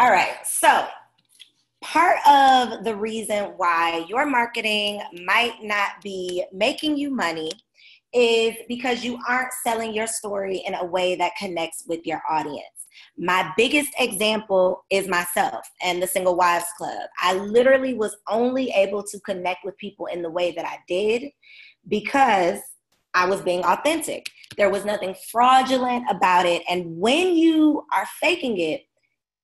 All right. So, part of the reason why your marketing might not be making you money is because you aren't selling your story in a way that connects with your audience. My biggest example is myself and the Single Wives Club. I literally was only able to connect with people in the way that I did because I was being authentic. There was nothing fraudulent about it. And when you are faking it,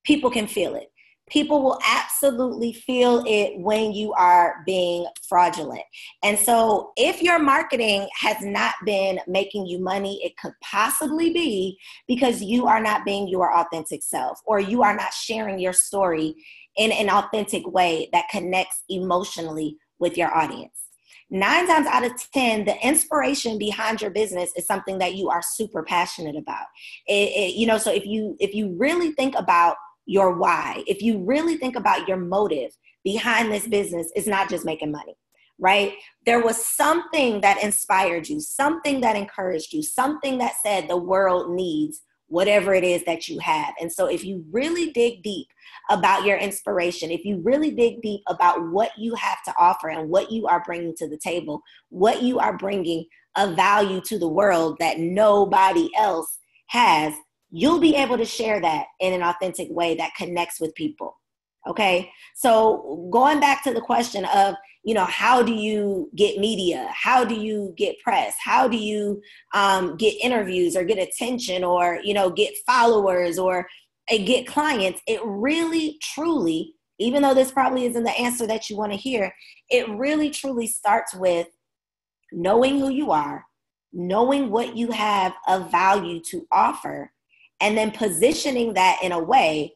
people can feel it. People will absolutely feel it when you are being fraudulent. And so, if your marketing has not been making you money, it could possibly be because you are not being your authentic self or you are not sharing your story in an authentic way that connects emotionally with your audience nine times out of ten the inspiration behind your business is something that you are super passionate about it, it, you know so if you if you really think about your why, if you really think about your motive behind this business, it's not just making money, right? There was something that inspired you, something that encouraged you, something that said the world needs whatever it is that you have. And so if you really dig deep about your inspiration, if you really dig deep about what you have to offer and what you are bringing to the table, what you are bringing a value to the world that nobody else has, you'll be able to share that in an authentic way that connects with people. Okay. So going back to the question of, you know, how do you get media? How do you get press? How do you um, get interviews or get attention or, you know, get followers or uh, get clients? It really, truly, even though this probably isn't the answer that you want to hear, it really, truly starts with knowing who you are, knowing what you have of value to offer, and then positioning that in a way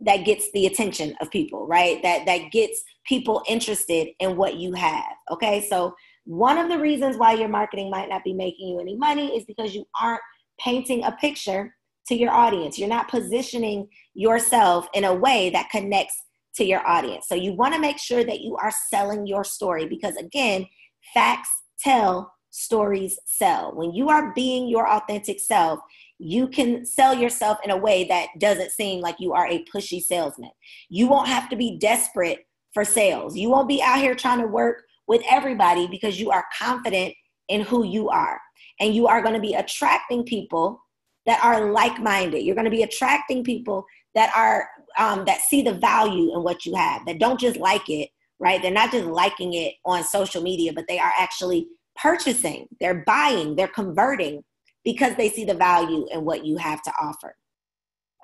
that gets the attention of people right? That that gets people interested in what you have okay? So one of the reasons why your marketing might not be making you any money is because you aren't painting a picture to your audience. You're not positioning yourself in a way that connects to your audience. So you want to make sure that you are selling your story because again facts tell stories sell. When you are being your authentic self you can sell yourself in a way that doesn't seem like you are a pushy salesman. You won't have to be desperate for sales. You won't be out here trying to work with everybody because you are confident in who you are. And you are going to be attracting people that are like-minded. You're going to be attracting people that are um, that see the value in what you have, that don't just like it, right? They're not just liking it on social media, but they are actually purchasing, they're buying, they're converting because they see the value in what you have to offer.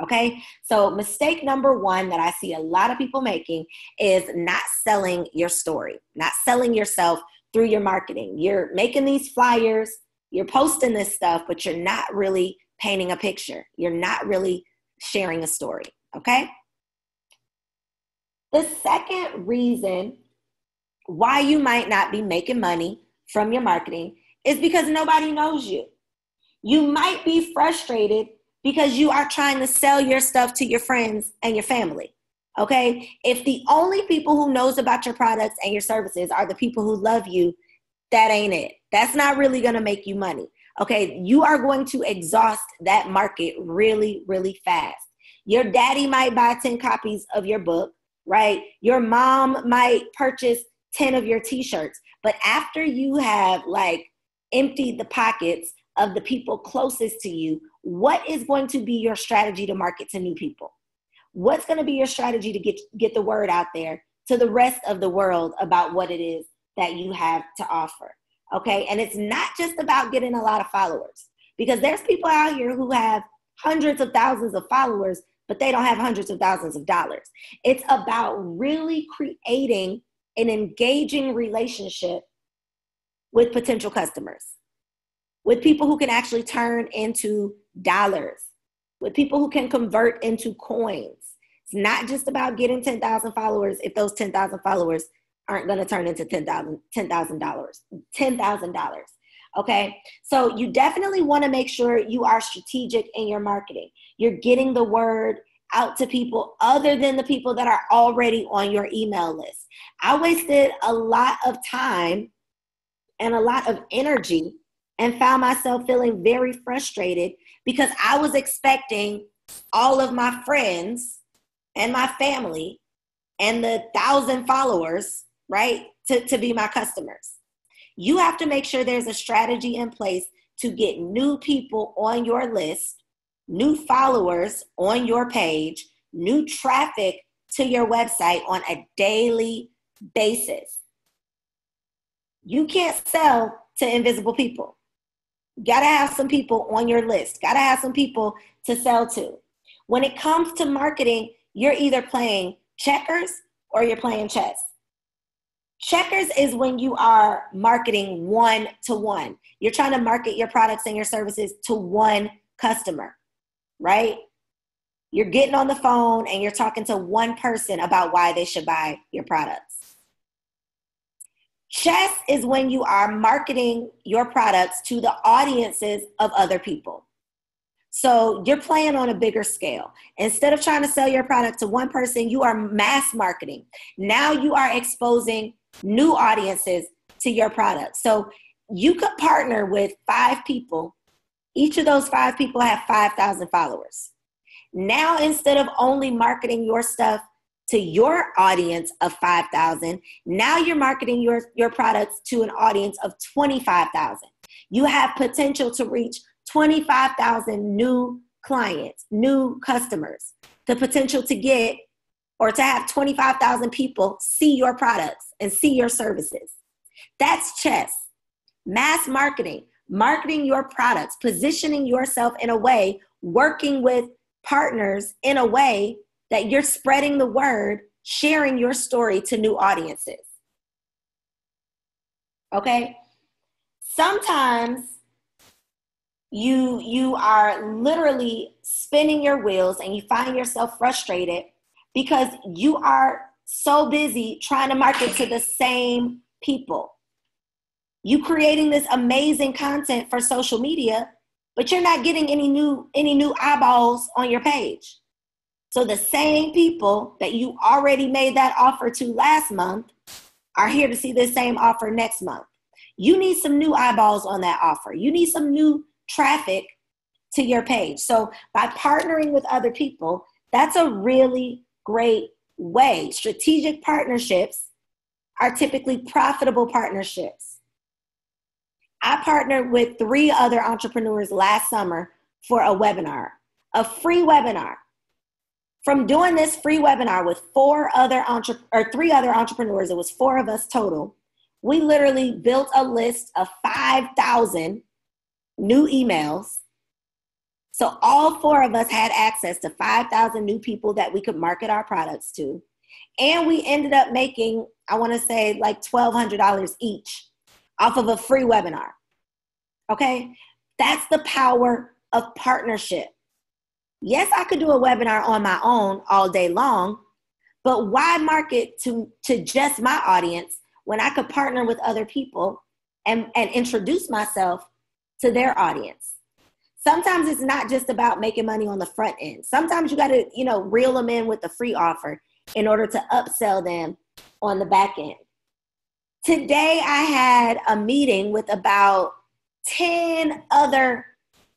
Okay, so mistake number one that I see a lot of people making is not selling your story, not selling yourself through your marketing. You're making these flyers, you're posting this stuff, but you're not really painting a picture. You're not really sharing a story. Okay, the second reason why you might not be making money from your marketing is because nobody knows you. You might be frustrated because you are trying to sell your stuff to your friends and your family. Okay? If the only people who knows about your products and your services are the people who love you, that ain't it. That's not really going to make you money. Okay? You are going to exhaust that market really really fast. Your daddy might buy 10 copies of your book, right? Your mom might purchase 10 of your t-shirts, but after you have like emptied the pockets of the people closest to you, what is going to be your strategy to market to new people? What's going to be your strategy to get, get the word out there to the rest of the world about what it is that you have to offer? Okay. And it's not just about getting a lot of followers because there's people out here who have hundreds of thousands of followers, but they don't have hundreds of thousands of dollars. It's about really creating an engaging relationship with potential customers with people who can actually turn into dollars, with people who can convert into coins. It's not just about getting 10,000 followers if those 10,000 followers aren't going to turn into $10,000, $10,000, $10,000. Okay. So you definitely want to make sure you are strategic in your marketing. You're getting the word out to people other than the people that are already on your email list. I wasted a lot of time and a lot of energy and found myself feeling very frustrated because I was expecting all of my friends and my family and the thousand followers, right, to, to be my customers. You have to make sure there's a strategy in place to get new people on your list, new followers on your page, new traffic to your website on a daily basis. You can't sell to invisible people. Gotta have some people on your list, gotta have some people to sell to. When it comes to marketing, you're either playing checkers or you're playing chess. Checkers is when you are marketing one to one. You're trying to market your products and your services to one customer, right? You're getting on the phone and you're talking to one person about why they should buy your products. Chess is when you are marketing your products to the audiences of other people. So you're playing on a bigger scale. Instead of trying to sell your product to one person, you are mass marketing. Now you are exposing new audiences to your product. So you could partner with five people. Each of those five people have 5,000 followers. Now, instead of only marketing your stuff to your audience of 5,000, now you're marketing your, your products to an audience of 25,000. You have potential to reach 25,000 new clients, new customers, the potential to get or to have 25,000 people see your products and see your services. That's chess. Mass marketing, marketing your products, positioning yourself in a way, working with partners in a way that you're spreading the word, sharing your story to new audiences. Okay? Sometimes you you are literally spinning your wheels and you find yourself frustrated because you are so busy trying to market to the same people you creating this amazing content for social media but you're not getting any new any new eyeballs on your page so the same people that you already made that offer to last month are here to see the same offer next month you need some new eyeballs on that offer you need some new traffic to your page. So by partnering with other people, that's a really great way. Strategic partnerships are typically profitable partnerships. I partnered with three other entrepreneurs last summer for a webinar, a free webinar. From doing this free webinar with four other entre- or three other entrepreneurs, it was four of us total. We literally built a list of 5,000 new emails. So all four of us had access to 5,000 new people that we could market our products to. And we ended up making, I want to say, like $1,200 each off of a free webinar. Okay? That's the power of partnership. Yes, I could do a webinar on my own all day long, but why market to, to just my audience when I could partner with other people and, and introduce myself to their audience. Sometimes it's not just about making money on the front end. Sometimes you got to, you know, reel them in with the free offer in order to upsell them on the back end. Today I had a meeting with about 10 other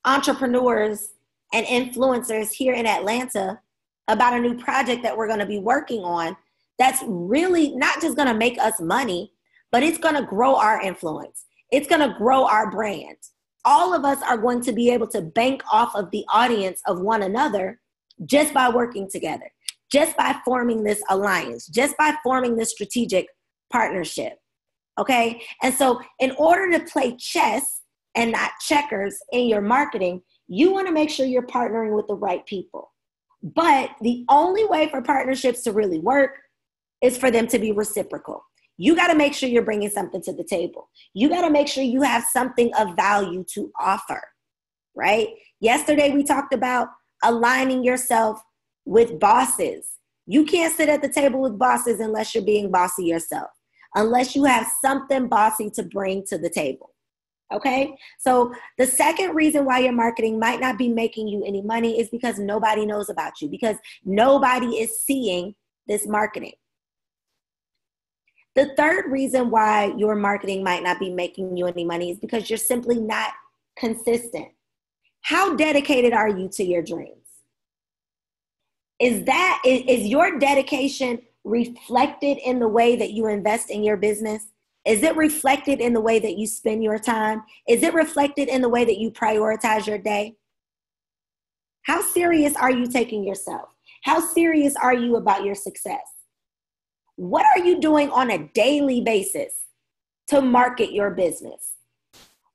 entrepreneurs and influencers here in Atlanta about a new project that we're going to be working on that's really not just going to make us money, but it's going to grow our influence. It's going to grow our brand all of us are going to be able to bank off of the audience of one another just by working together, just by forming this alliance, just by forming this strategic partnership. Okay. And so, in order to play chess and not checkers in your marketing, you want to make sure you're partnering with the right people. But the only way for partnerships to really work is for them to be reciprocal you got to make sure you're bringing something to the table. You got to make sure you have something of value to offer, right? Yesterday, we talked about aligning yourself with bosses. You can't sit at the table with bosses unless you're being bossy yourself, unless you have something bossy to bring to the table. Okay. So the second reason why your marketing might not be making you any money is because nobody knows about you, because nobody is seeing this marketing. The third reason why your marketing might not be making you any money is because you're simply not consistent. How dedicated are you to your dreams? Is that is, is your dedication reflected in the way that you invest in your business? Is it reflected in the way that you spend your time? Is it reflected in the way that you prioritize your day? How serious are you taking yourself? How serious are you about your success? What are you doing on a daily basis to market your business?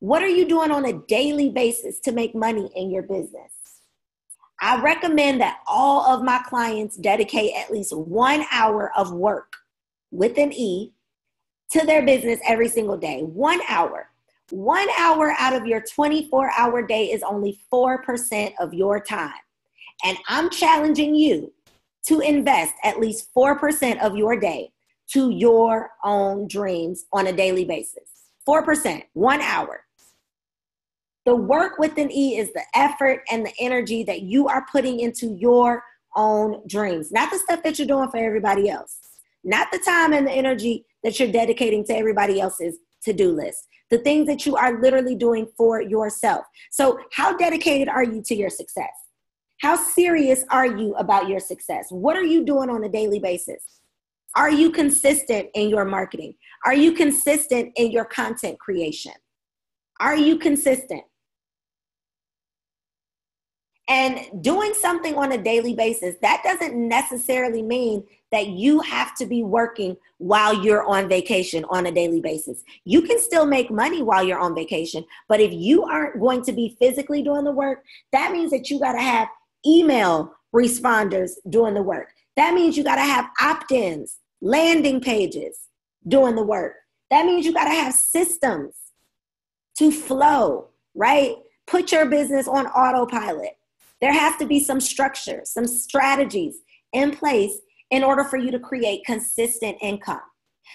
What are you doing on a daily basis to make money in your business? I recommend that all of my clients dedicate at least one hour of work with an E to their business every single day. One hour. One hour out of your 24 hour day is only 4% of your time. And I'm challenging you to invest at least 4% of your day to your own dreams on a daily basis. 4%, one hour. The work with an E is the effort and the energy that you are putting into your own dreams, not the stuff that you're doing for everybody else, not the time and the energy that you're dedicating to everybody else's to do list, the things that you are literally doing for yourself. So, how dedicated are you to your success? How serious are you about your success? What are you doing on a daily basis? Are you consistent in your marketing? Are you consistent in your content creation? Are you consistent? And doing something on a daily basis, that doesn't necessarily mean that you have to be working while you're on vacation on a daily basis. You can still make money while you're on vacation, but if you aren't going to be physically doing the work, that means that you got to have email responders doing the work. That means you got to have opt ins, landing pages doing the work. That means you got to have systems to flow, right? Put your business on autopilot. There has to be some structure, some strategies in place in order for you to create consistent income.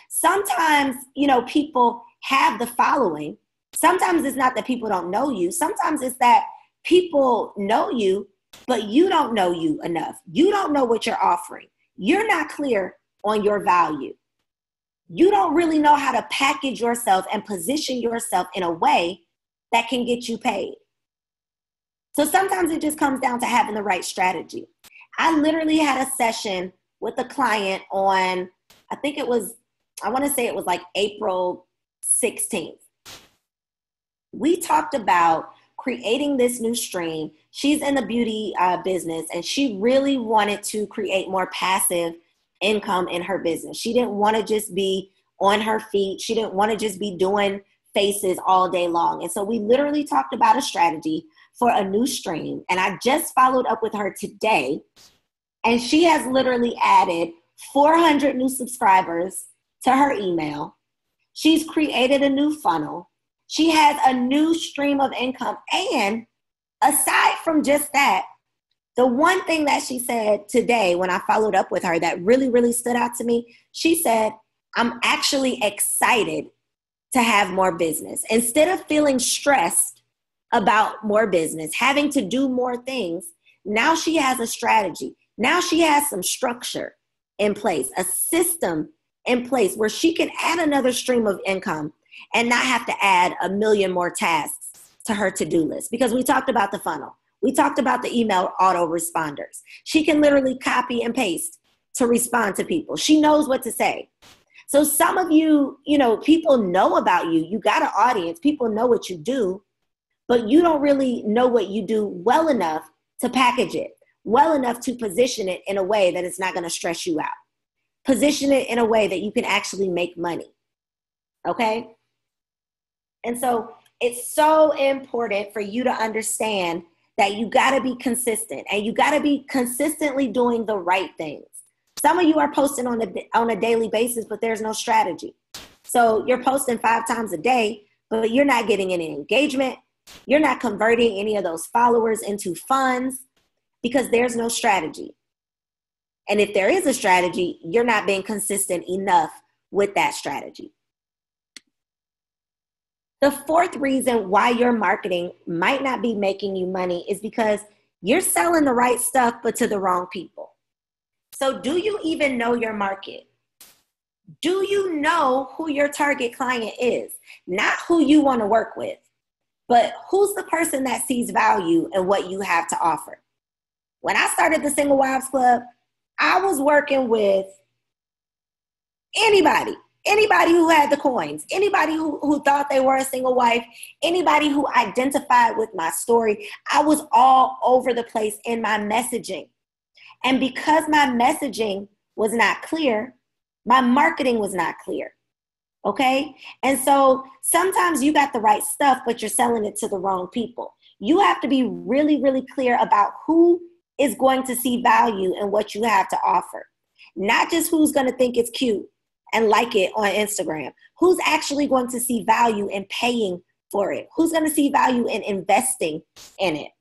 Sometimes, you know, people have the following. Sometimes it's not that people don't know you. Sometimes it's that people know you, but you don't know you enough. You don't know what you're offering. You're not clear on your value. You don't really know how to package yourself and position yourself in a way that can get you paid. So sometimes it just comes down to having the right strategy. I literally had a session with a client on, I think it was, I want to say it was like April 16th. We talked about creating this new stream. She's in the beauty uh, business and she really wanted to create more passive income in her business. She didn't want to just be on her feet, she didn't want to just be doing faces all day long. And so we literally talked about a strategy for a new stream. And I just followed up with her today, and she has literally added 400 new subscribers to her email. She's created a new funnel. She has a new stream of income. And aside from just that, the one thing that she said today when I followed up with her that really, really stood out to me, she said, I'm actually excited to have more business. Instead of feeling stressed about more business, having to do more things. Now she has a strategy. Now she has some structure in place, a system in place where she can add another stream of income and not have to add a million more tasks to her to do list. Because we talked about the funnel, we talked about the email auto responders. She can literally copy and paste to respond to people, she knows what to say. So some of you, you know, people know about you. You got an audience, people know what you do, but you don't really know what you do well enough to package it, well enough to position it in a way that it's not going to stress you out. Position it in a way that you can actually make money. Okay? And so it's so important for you to understand that you got to be consistent and you got to be consistently doing the right things. Some of you are posting on a on a daily basis but there's no strategy. So you're posting 5 times a day but you're not getting any engagement, you're not converting any of those followers into funds because there's no strategy. And if there is a strategy, you're not being consistent enough with that strategy. The fourth reason why your marketing might not be making you money is because you're selling the right stuff, but to the wrong people. So, do you even know your market? Do you know who your target client is? Not who you want to work with but who's the person that sees value in what you have to offer? When I started the Single Wives Club, I was working with anybody, anybody who had the coins, anybody who, who thought they were a single wife, anybody who identified with my story. I was all over the place in my messaging. And because my messaging was not clear, my marketing was not clear. Okay. And so sometimes you got the right stuff, but you're selling it to the wrong people. You have to be really, really clear about who is going to see value in what you have to offer. Not just who's going to think it's cute and like it on Instagram, who's actually going to see value in paying for it, who's going to see value in investing in it.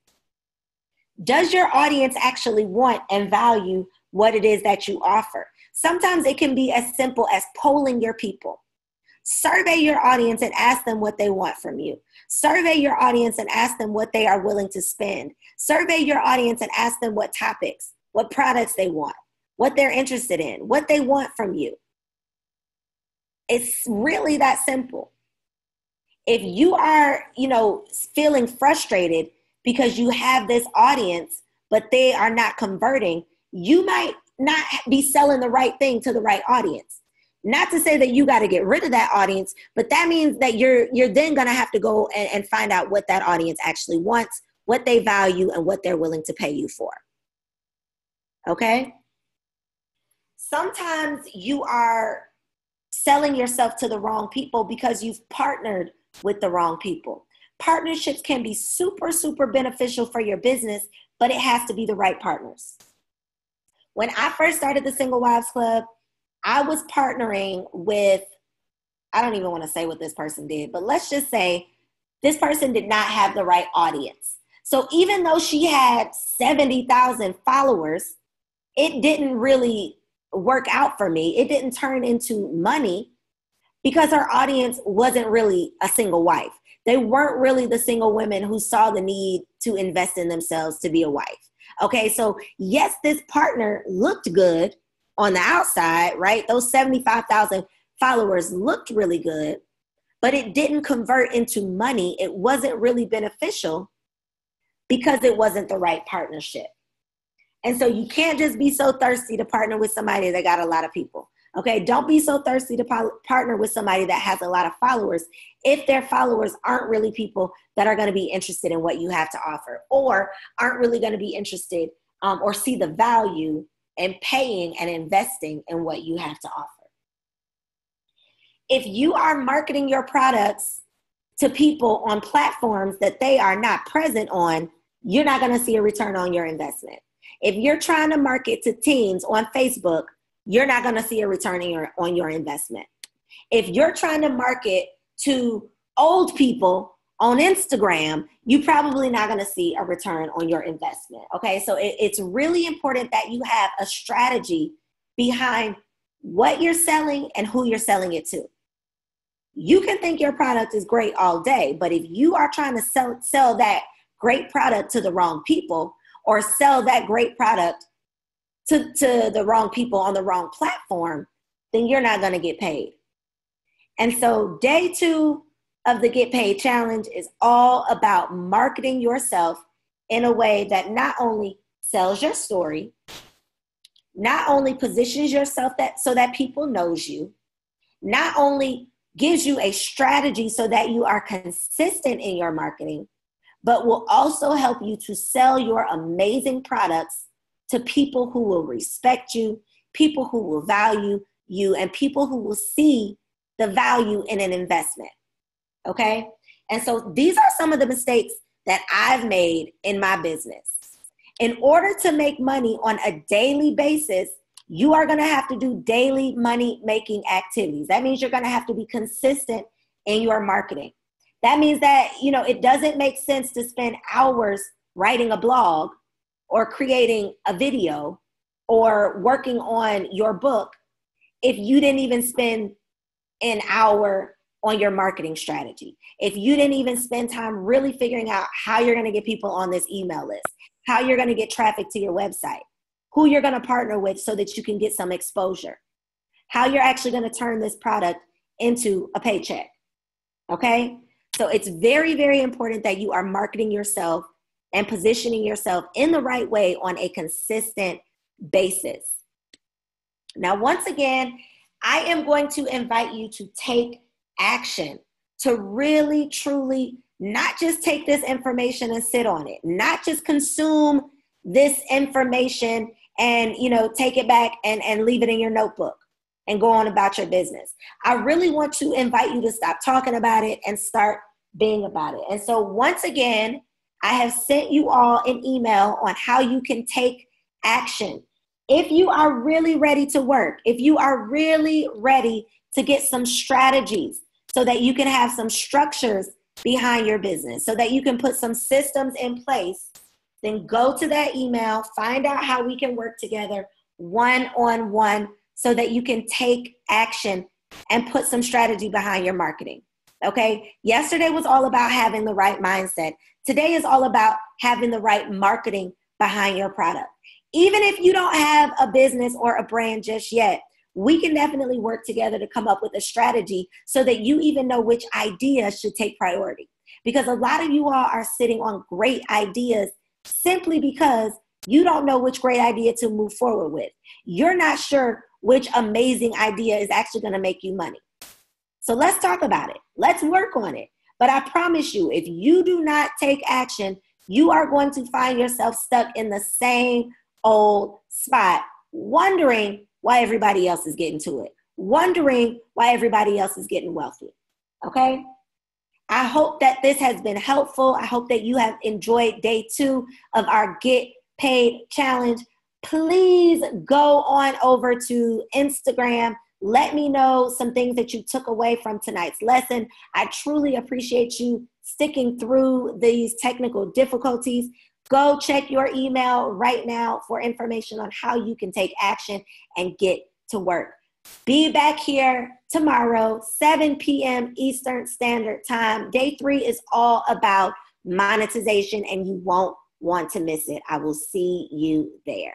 Does your audience actually want and value what it is that you offer? Sometimes it can be as simple as polling your people. Survey your audience and ask them what they want from you. Survey your audience and ask them what they are willing to spend. Survey your audience and ask them what topics, what products they want, what they're interested in, what they want from you. It's really that simple. If you are, you know, feeling frustrated because you have this audience, but they are not converting, you might not be selling the right thing to the right audience. Not to say that you got to get rid of that audience, but that means that you're you're then gonna have to go and, and find out what that audience actually wants, what they value, and what they're willing to pay you for. Okay? Sometimes you are selling yourself to the wrong people because you've partnered with the wrong people. Partnerships can be super, super beneficial for your business, but it has to be the right partners. When I first started the Single Wives Club, I was partnering with, I don't even want to say what this person did, but let's just say this person did not have the right audience. So even though she had 70,000 followers, it didn't really work out for me. It didn't turn into money because our audience wasn't really a single wife. They weren't really the single women who saw the need to invest in themselves to be a wife. Okay, so yes, this partner looked good on the outside, right? Those 75,000 followers looked really good, but it didn't convert into money. It wasn't really beneficial because it wasn't the right partnership. And so you can't just be so thirsty to partner with somebody that got a lot of people. Okay, don't be so thirsty to partner with somebody that has a lot of followers if their followers aren't really people that are going to be interested in what you have to offer or aren't really going to be interested um, or see the value in paying and investing in what you have to offer. If you are marketing your products to people on platforms that they are not present on, you're not going to see a return on your investment. If you're trying to market to teens on Facebook, you're not going to see a return on your, on your investment. If you're trying to market to old people on Instagram, you're probably not going to see a return on your investment. Okay, so it, it's really important that you have a strategy behind what you're selling and who you're selling it to. You can think your product is great all day, but if you are trying to sell, sell that great product to the wrong people, or sell that great product to, to the wrong people on the wrong platform, then you're not going to get paid. And so, day two of the Get Paid Challenge is all about marketing yourself in a way that not only sells your story, not only positions yourself that so that people knows you, not only gives you a strategy so that you are consistent in your marketing, but will also help you to sell your amazing products to people who will respect you, people who will value you, and people who will see the value in an investment. Okay? And so these are some of the mistakes that I've made in my business. In order to make money on a daily basis, you are going to have to do daily money making activities. That means you're going to have to be consistent in your marketing. That means that, you know, it doesn't make sense to spend hours writing a blog or creating a video or working on your book if you didn't even spend an hour on your marketing strategy. If you didn't even spend time really figuring out how you're going to get people on this email list, how you're going to get traffic to your website, who you're going to partner with so that you can get some exposure, how you're actually going to turn this product into a paycheck. Okay? So it's very, very important that you are marketing yourself and positioning yourself in the right way on a consistent basis. Now, once again, I am going to invite you to take action, to really, truly not just take this information and sit on it, not just consume this information and you know take it back and, and leave it in your notebook and go on about your business. I really want to invite you to stop talking about it and start being about it. And so once again, I have sent you all an email on how you can take action. If you are really ready to work, if you are really ready to get some strategies so that you can have some structures behind your business, so that you can put some systems in place, then go to that email, find out how we can work together one on one so that you can take action and put some strategy behind your marketing. Okay. Yesterday was all about having the right mindset. Today is all about having the right marketing behind your product. Even if you don't have a business or a brand just yet, we can definitely work together to come up with a strategy so that you even know which idea should take priority. Because a lot of you all are sitting on great ideas simply because you don't know which great idea to move forward with. You're not sure which amazing idea is actually going to make you money. So let's talk about it. Let's work on it. But I promise you, if you do not take action, you are going to find yourself stuck in the same old spot, wondering why everybody else is getting to it, wondering why everybody else is getting wealthy. Okay? I hope that this has been helpful. I hope that you have enjoyed day two of our Get Paid Challenge. Please go on over to Instagram let me know some things that you took away from tonight's lesson. I truly appreciate you sticking through these technical difficulties. Go check your email right now for information on how you can take action and get to work. Be back here tomorrow, 7 p.m. Eastern Standard Time. Day three is all about monetization, and you won't want to miss it. I will see you there.